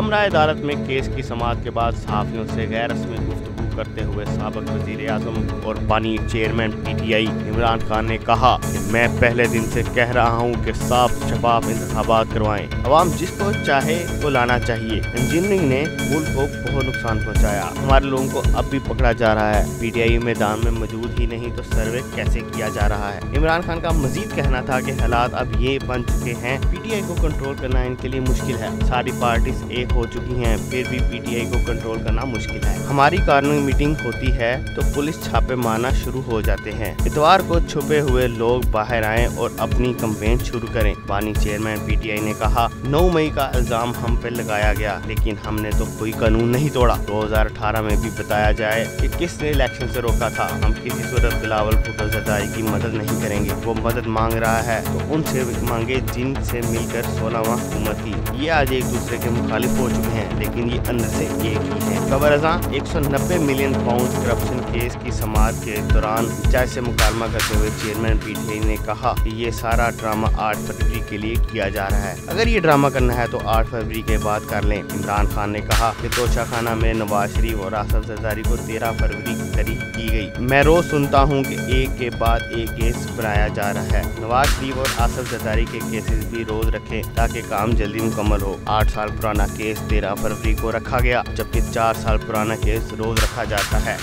कमरा अदालत में केस की समाप्त के बाद सहाफियों से गैर रस्मी गुफ्तु करते हुए सबक वजी अजम और पानी chairman P T I Imran Khan ने कहा कि मैं पहले दिन से कह रहा हूँ कि साफ़ शफाफ इंतबात करवाएँ। अवाम जिसको चाहे, वो लाना चाहिए। इंजीनियरिंग ने मुल्क को बहुत नुकसान पहुँचाया। हमारे लोगों को अब भी पकड़ा जा रहा है। पीटीआई मैदान में मौजूद ही नहीं तो सर्वे कैसे किया जा रहा है? इमरान खान का मजीद कहना था की हालात अब ये बन चुके हैं। पीटीआई को कंट्रोल करना इनके लिए मुश्किल है। सारी पार्टी एक हो चुकी है, फिर भी पीटीआई को कंट्रोल करना मुश्किल है। हमारी कानूनी मीटिंग होती है तो पुलिस छापे मारना शुरू हो जाते हैं। इतवार को छुपे हुए लोग बाहर आए और अपनी कंपेन शुरू करें। पानी चेयरमैन पीटीआई ने कहा 9 मई का इल्ज़ाम हम पे लगाया गया, लेकिन हमने तो कोई कानून नहीं तोड़ा। 2018 में भी बताया जाए कि किसने इलेक्शन से रोका था। हम किसी सूरत बिलावल भुट्टो जरदारी की मदद नहीं करेंगे। वो मदद मांग रहा है तो उनसे मांगे जिन जिनसे मिलकर सोलहवा हुकूमत थी ये आज एक दूसरे के मुखालिफ हो चुके हैं, लेकिन ये अंदर से एक ही है। खबर अजा, एक मिलियन पाउंड करप्शन केस की समाप्त के दौरान जज से मुकालमा करते हुए चेयरमैन पीटीआई ने कहा कि ये सारा ड्रामा आठ फरवरी के लिए किया जा रहा है। अगर ये ड्रामा करना है तो आठ फरवरी के बाद कर लें। इमरान खान ने कहा कि तोशा खाना में नवाज़ शरीफ और आसफ जरदारी को तेरह फरवरी की तारीख की गई। मैं रोज सुनता हूँ कि एक के बाद एक केस बनाया जा रहा है। नवाज़ शरीफ और आसफ जरदारी के केसेस भी रोज रखे ताकि काम जल्दी मुकम्मल हो। आठ साल पुराना केस तेरह फरवरी को रखा गया, जबकि चार साल पुराना केस रोज रखा जाता है।